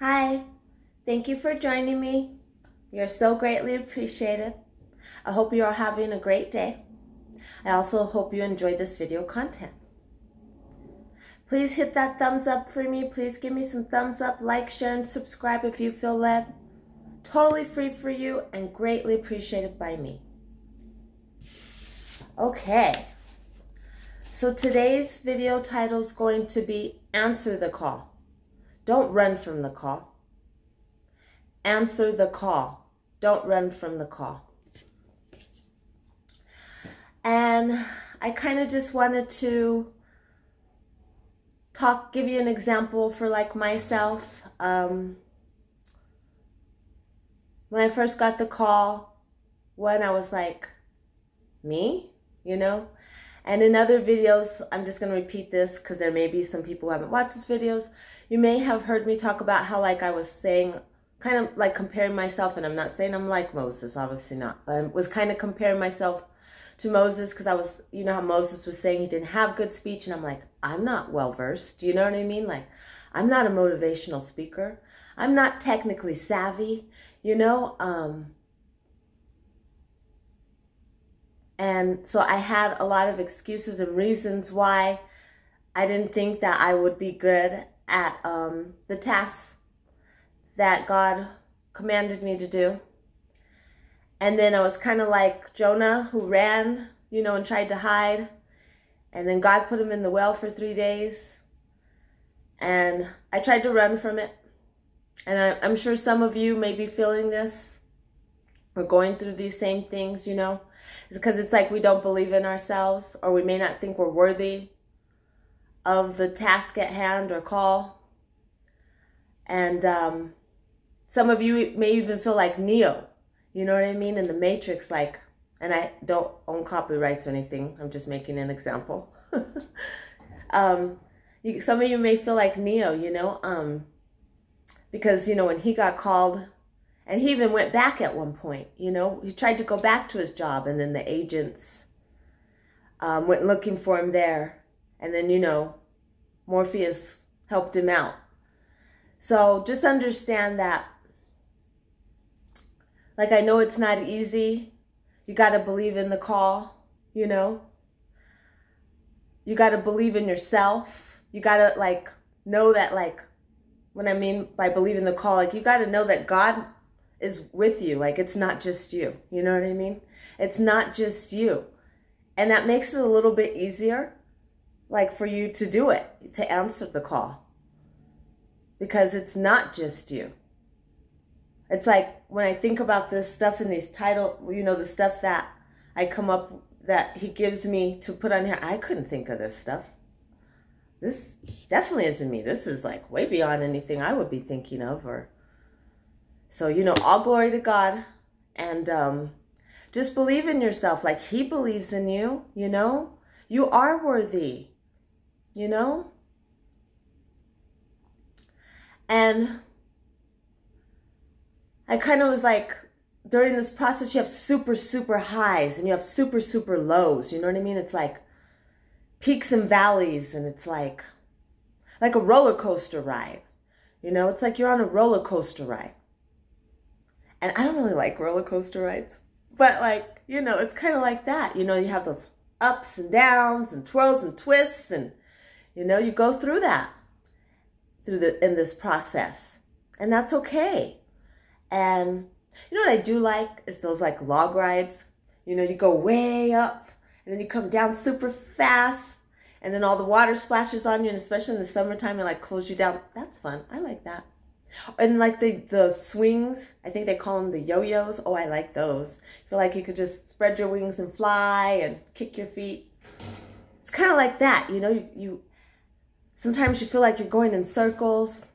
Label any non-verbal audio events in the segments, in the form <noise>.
Hi, thank you for joining me. You're so greatly appreciated. I hope you're all having a great day. I also hope you enjoyed this video content. Please hit that thumbs up for me. Please give me some thumbs up, like, share, and subscribe if you feel led. Totally free for you and greatly appreciated by me. Okay. So today's video title is going to be Answer the Call. Don't run from the call. Answer the call. Don't run from the call. And I kind of just wanted to talk, give you an example for like myself. Um, when I first got the call, when I was like, me, you know? And in other videos, I'm just going to repeat this because there may be some people who haven't watched these videos. You may have heard me talk about how like I was saying, kind of like comparing myself, and I'm not saying I'm like Moses, obviously not, but I was kind of comparing myself to Moses because I was, you know how Moses was saying he didn't have good speech, and I'm like, I'm not well versed. You know what I mean? Like, I'm not a motivational speaker. I'm not technically savvy, you know? Um, and so I had a lot of excuses and reasons why I didn't think that I would be good at um, the tasks that God commanded me to do. And then I was kind of like Jonah who ran, you know, and tried to hide. And then God put him in the well for three days. And I tried to run from it. And I, am sure some of you may be feeling this. We're going through these same things, you know. It's because it's like we don't believe in ourselves or we may not think we're worthy of the task at hand or call. And um, some of you may even feel like Neo, you know what I mean, in the Matrix, like, and I don't own copyrights or anything. I'm just making an example. <laughs> um, you, some of you may feel like Neo, you know, um, because, you know, when he got called, and he even went back at one point, you know, he tried to go back to his job, and then the agents um, went looking for him there. And then, you know, Morpheus helped him out. So just understand that, like, I know it's not easy. You got to believe in the call, you know? You got to believe in yourself. You got to, like, know that, like, when I mean by believing the call, like, you got to know that God is with you. Like, it's not just you. You know what I mean? It's not just you. And that makes it a little bit easier, like, for you to do it, to answer the call because it's not just you. It's like when I think about this stuff in these title, you know, the stuff that I come up that he gives me to put on here, I couldn't think of this stuff. This definitely isn't me. This is like way beyond anything I would be thinking of or so you know, all glory to God and um just believe in yourself like he believes in you, you know? You are worthy. You know? And I kind of was like, during this process, you have super, super highs and you have super, super lows. You know what I mean? It's like peaks and valleys, and it's like, like a roller coaster ride. You know, it's like you're on a roller coaster ride. And I don't really like roller coaster rides, but like, you know, it's kind of like that. You know, you have those ups and downs and twirls and twists, and, you know, you go through that through the in this process. And that's okay. And you know what I do like is those like log rides. You know, you go way up and then you come down super fast and then all the water splashes on you and especially in the summertime it like cools you down. That's fun. I like that. And like the the swings, I think they call them the yo-yos. Oh, I like those. I feel like you could just spread your wings and fly and kick your feet. It's kind of like that, you know, you, you Sometimes you feel like you're going in circles.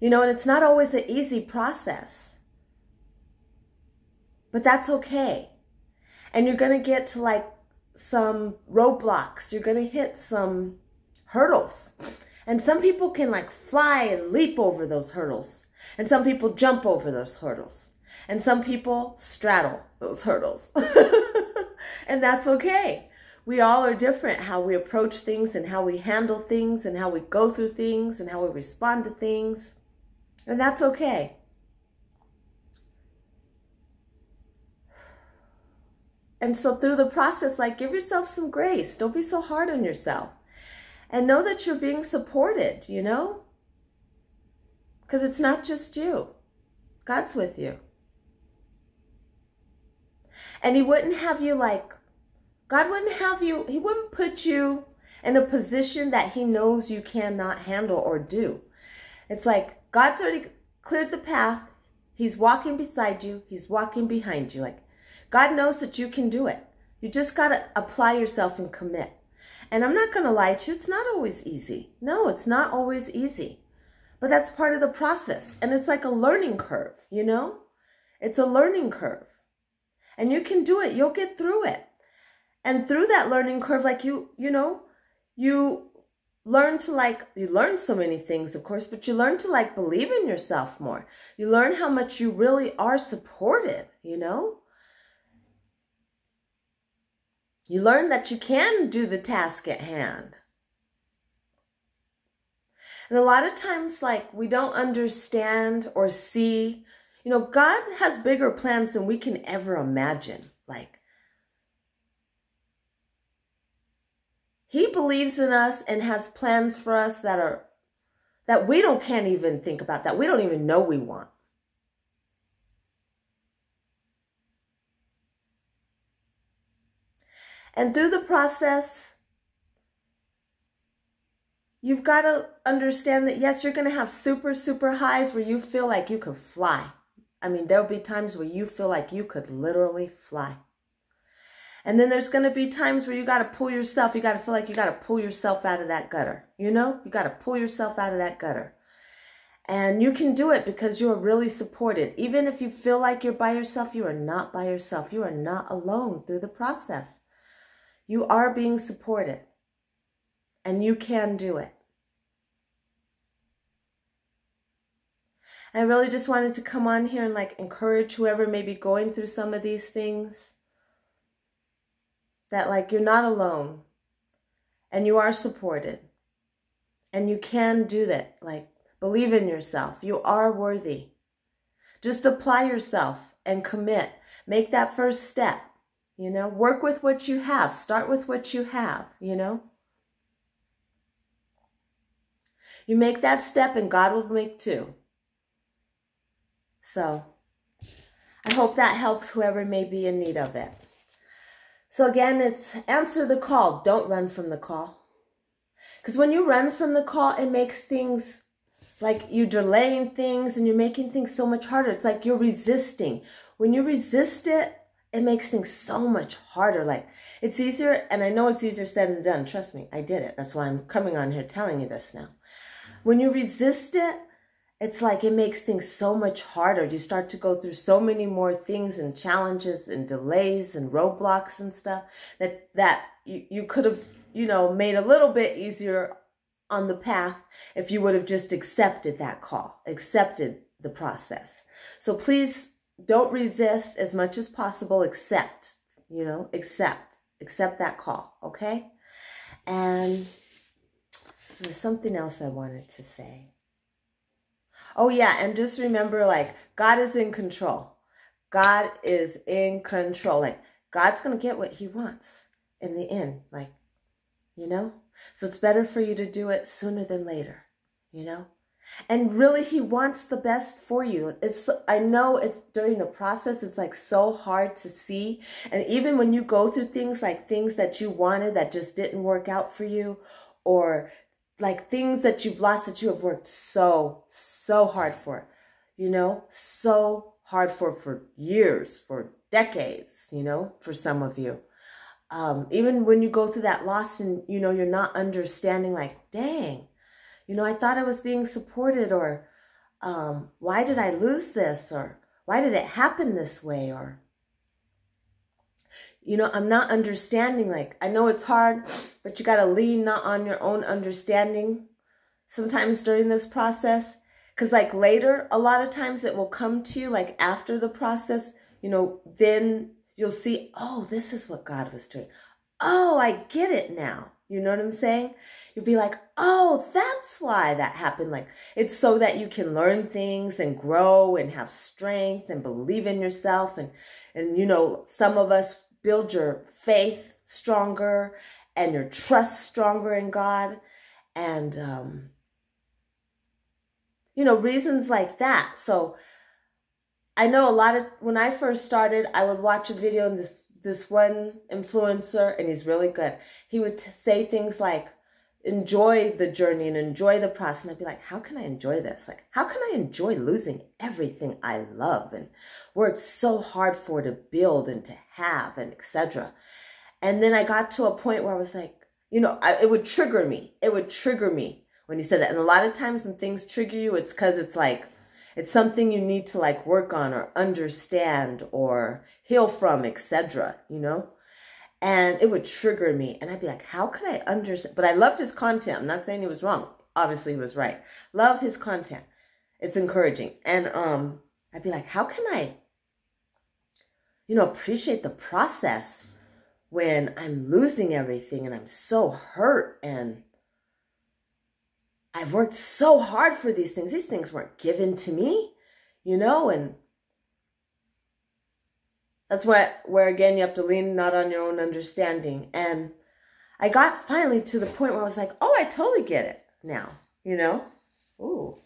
You know, and it's not always an easy process. But that's okay. And you're going to get to like some roadblocks. You're going to hit some hurdles. And some people can like fly and leap over those hurdles. And some people jump over those hurdles. And some people straddle those hurdles. <laughs> and that's okay. we all are different how we approach things and how we handle things and how we go through things and how we respond to things. And that's okay. And so through the process, like give yourself some grace. Don't be so hard on yourself. And know that you're being supported, you know? Because it's not just you. God's with you. And he wouldn't have you like, God wouldn't have you, he wouldn't put you in a position that he knows you cannot handle or do. It's like God's already cleared the path. He's walking beside you. He's walking behind you. Like God knows that you can do it. You just got to apply yourself and commit. And I'm not going to lie to you. It's not always easy. No, it's not always easy. But that's part of the process. And it's like a learning curve, you know? It's a learning curve. And you can do it. You'll get through it. And through that learning curve, like you, you know, you learn to like, you learn so many things, of course, but you learn to like believe in yourself more. You learn how much you really are supported, you know? You learn that you can do the task at hand. And a lot of times, like, we don't understand or see you know, God has bigger plans than we can ever imagine. Like, He believes in us and has plans for us that are that we don't can't even think about that we don't even know we want. And through the process, you've got to understand that yes, you're going to have super, super highs where you feel like you could fly. I mean, there'll be times where you feel like you could literally fly. And then there's going to be times where you got to pull yourself, you got to feel like you got to pull yourself out of that gutter. You know, you got to pull yourself out of that gutter. And you can do it because you are really supported. Even if you feel like you're by yourself, you are not by yourself. You are not alone through the process. You are being supported. And you can do it. I really just wanted to come on here and like encourage whoever may be going through some of these things that like you're not alone and you are supported and you can do that. Like believe in yourself. You are worthy. Just apply yourself and commit. Make that first step. You know, work with what you have. Start with what you have, you know. You make that step and God will make two. So I hope that helps whoever may be in need of it. So again, it's answer the call. Don't run from the call. Because when you run from the call, it makes things like you're delaying things and you're making things so much harder. It's like you're resisting. When you resist it, it makes things so much harder. Like it's easier, and I know it's easier said than done. Trust me, I did it. That's why I'm coming on here telling you this now. When you resist it, it's like it makes things so much harder. You start to go through so many more things and challenges and delays and roadblocks and stuff that that you, you could have, you know, made a little bit easier on the path if you would have just accepted that call, accepted the process. So please don't resist as much as possible. Accept, you know, accept, accept that call, okay? And there's something else I wanted to say. Oh, yeah. And just remember, like, God is in control. God is in control. Like, God's going to get what he wants in the end. Like, you know? So it's better for you to do it sooner than later, you know? And really, he wants the best for you. It's, I know it's during the process, it's like so hard to see. And even when you go through things like things that you wanted that just didn't work out for you, or like things that you've lost that you have worked so, so hard for, you know, so hard for for years, for decades, you know, for some of you. Um, even when you go through that loss and, you know, you're not understanding like, dang, you know, I thought I was being supported or um, why did I lose this? or why did it happen this way? or you know, I'm not understanding. Like, I know it's hard, but you got to lean not on your own understanding sometimes during this process. Because, like, later, a lot of times it will come to you, like, after the process, you know, then you'll see, oh, this is what God was doing. oh, I get it now. You know what I'm saying? You'll be like, oh, that's why that happened. Like, it's so that you can learn things and grow and have strength and believe in yourself. And, and, you know, some of us build your faith stronger and your trust stronger in God. And, um, you know, reasons like that. So I know a lot of, when I first started, I would watch a video and this, this one influencer, and he's really good. He would say things like, enjoy the journey and enjoy the process. And I'd be like, how can I enjoy this? Like, how can I enjoy losing everything I love and worked so hard for to build and to have and etc. And then I got to a point where I was like, you know, I, it would trigger me. It would trigger me when he said that. And a lot of times when things trigger you, it's because it's like, it's something you need to like work on or understand or heal from, etc. You know? And it would trigger me and i'd be like how could i understand but i loved his content i'm not saying he was wrong obviously he was right love his content it's encouraging and um i'd be like how can i you know appreciate the process when i'm losing everything and i'm so hurt and i've worked so hard for these things these things weren't given to me you know and that's where, where again, you have to lean not on your own understanding. And I got finally to the point where I was like, oh, I totally get it now, you know? Ooh.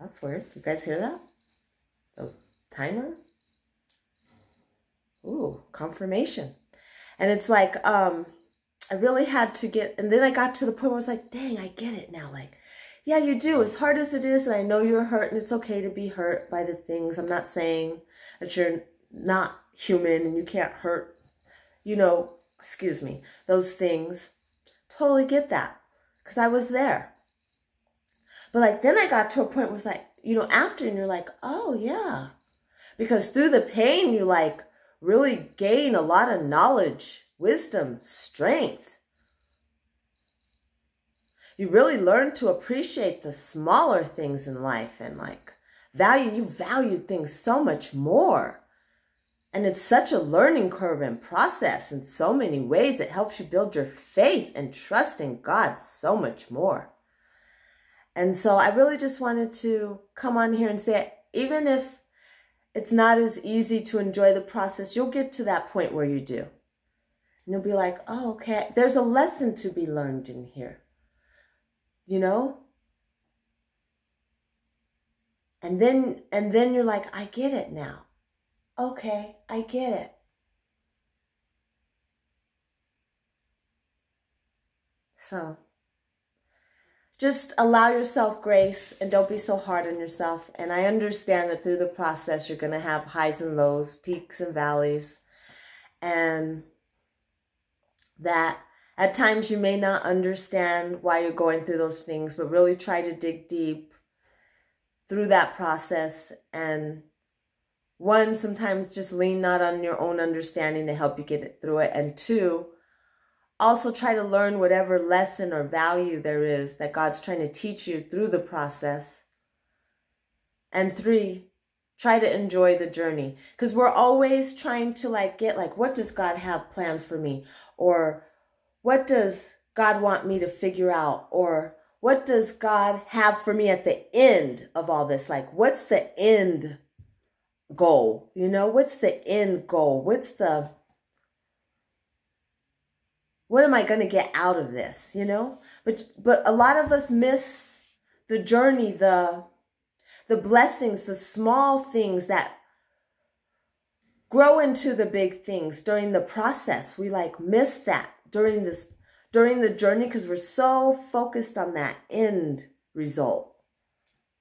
That's weird. You guys hear that? The timer? Ooh, confirmation. And it's like, um, I really had to get, and then I got to the point where I was like, dang, I get it now. Like, yeah, you do. As hard as it is, and I know you're hurt, and it's okay to be hurt by the things. I'm not saying that you're not human and you can't hurt, you know, excuse me, those things. Totally get that because I was there. But like then I got to a point where it's like, you know, after and you're like, oh yeah. Because through the pain, you like really gain a lot of knowledge, wisdom, strength you really learn to appreciate the smaller things in life and like value, you value things so much more. And it's such a learning curve and process in so many ways. It helps you build your faith and trust in God so much more. And so I really just wanted to come on here and say, even if it's not as easy to enjoy the process, you'll get to that point where you do. And you'll be like, oh, okay, there's a lesson to be learned in here you know? And then and then you're like, I get it now. Okay, I get it. So just allow yourself grace and don't be so hard on yourself. And I understand that through the process, you're going to have highs and lows, peaks and valleys. And that at times you may not understand why you're going through those things, but really try to dig deep through that process. And one, sometimes just lean not on your own understanding to help you get through it. And two, also try to learn whatever lesson or value there is that God's trying to teach you through the process. And three, try to enjoy the journey because we're always trying to like get like what does God have planned for me or what does God want me to figure out? Or what does God have for me at the end of all this? Like, what's the end goal? You know, what's the end goal? What's the, what am I going to get out of this? You know, but, but a lot of us miss the journey, the, the blessings, the small things that grow into the big things during the process. We like miss that during this during the journey because we're so focused on that end result.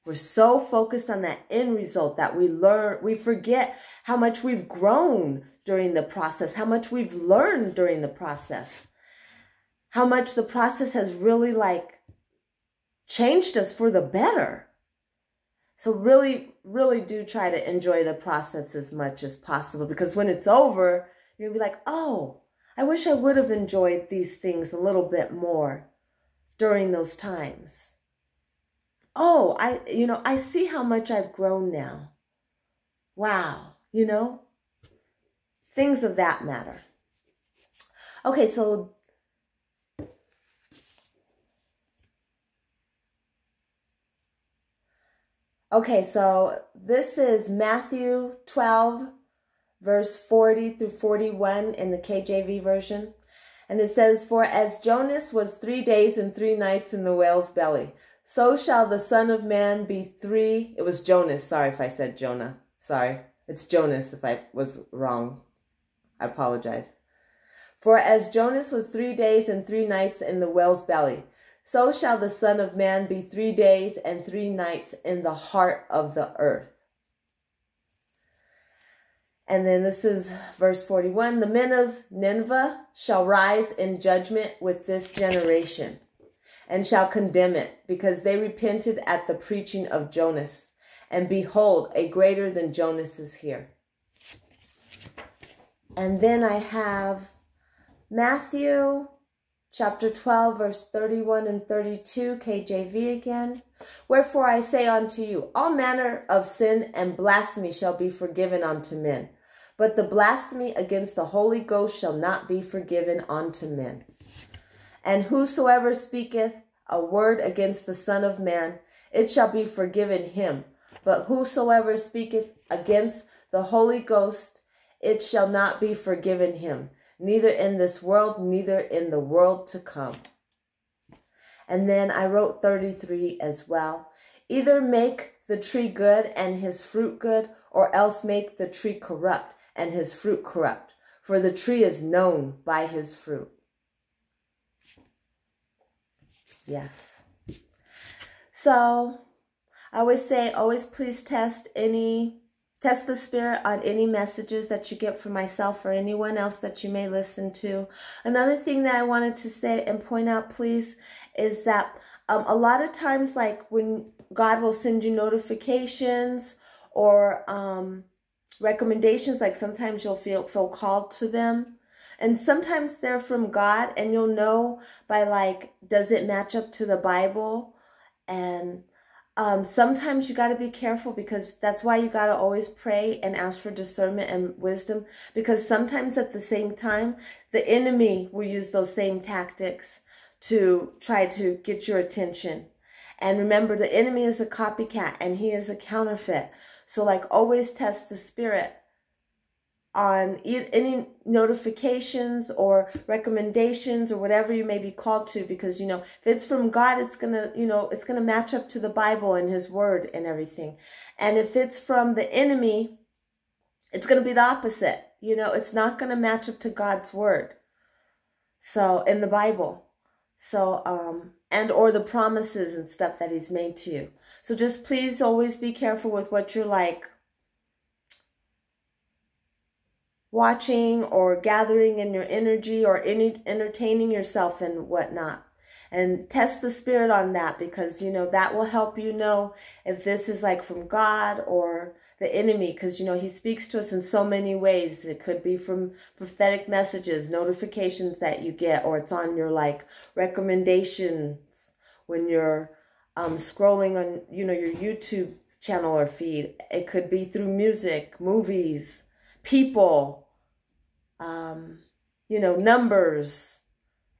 We're so focused on that end result that we learn, we forget how much we've grown during the process, how much we've learned during the process, how much the process has really like changed us for the better. So really, really do try to enjoy the process as much as possible because when it's over, you're gonna be like, oh, I wish I would have enjoyed these things a little bit more during those times. Oh, I, you know, I see how much I've grown now. Wow, you know, things of that matter. Okay, so Okay, so this is Matthew 12, verse 40 through 41 in the KJV version. And it says, For as Jonas was three days and three nights in the whale's belly, so shall the Son of Man be three. It was Jonas. Sorry if I said Jonah. Sorry. It's Jonas if I was wrong. I apologize. For as Jonas was three days and three nights in the whale's belly, so shall the Son of Man be three days and three nights in the heart of the earth. And then this is verse 41 The men of Nineveh shall rise in judgment with this generation and shall condemn it, because they repented at the preaching of Jonas. And behold, a greater than Jonas is here. And then I have Matthew chapter 12, verse 31 and 32, KJV again. Wherefore I say unto you, all manner of sin and blasphemy shall be forgiven unto men, but the blasphemy against the Holy Ghost shall not be forgiven unto men. And whosoever speaketh a word against the Son of Man, it shall be forgiven him. But whosoever speaketh against the Holy Ghost, it shall not be forgiven him neither in this world, neither in the world to come. And then I wrote 33 as well. Either make the tree good and his fruit good, or else make the tree corrupt and his fruit corrupt. For the tree is known by his fruit. Yes. So I always say, always please test any Test the spirit on any messages that you get from myself or anyone else that you may listen to. Another thing that I wanted to say and point out, please, is that um, a lot of times, like when God will send you notifications or um, recommendations, like sometimes you'll feel feel called to them. And sometimes they're from God, and you'll know by like, does it match up to the Bible? And um, sometimes you got to be careful because that's why you got to always pray and ask for discernment and wisdom because sometimes at the same time the enemy will use those same tactics to try to get your attention. And remember the enemy is a copycat and he is a counterfeit. So like always test the spirit on any notifications or recommendations or whatever you may be called to because you know if it's from God it's to you know it's to match up to the Bible and his word and everything. And if it's from the enemy it's to be the opposite. You know it's not to match up to God's word. So in the Bible so um and or the promises and stuff that he's made to you so just please always be careful with what you're like watching or gathering in your energy or entertaining yourself and whatnot. And test the spirit on that because, you know, that will help you know if this is like from God or the enemy because, you know, he speaks to us in so many ways. It could be from prophetic messages, notifications that you get, or it's on your like recommendations when you're um, scrolling on, you know, your YouTube channel or feed. It could be through music, movies, people, um, you know, numbers,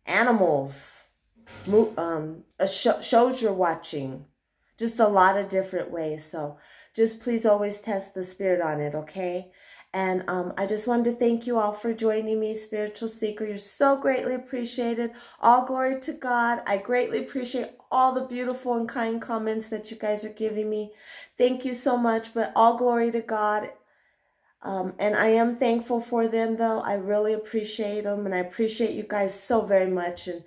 animals, um, sh shows you're watching, just a lot of different ways. So just please always test the spirit on it, okay? And um, I just wanted to thank you all for joining me, Spiritual Seeker. You're so greatly appreciated. All glory to God. I greatly appreciate all the beautiful and kind comments that you guys are giving me. Thank you so much. But all glory to God. Um, and I am thankful for them, though. I really appreciate them, and I appreciate you guys so very much. And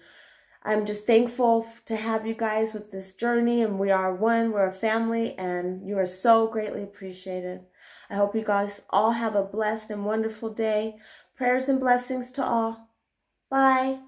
I'm just thankful to have you guys with this journey. And we are one, we're a family, and you are so greatly appreciated. I hope you guys all have a blessed and wonderful day. Prayers and blessings to all. Bye.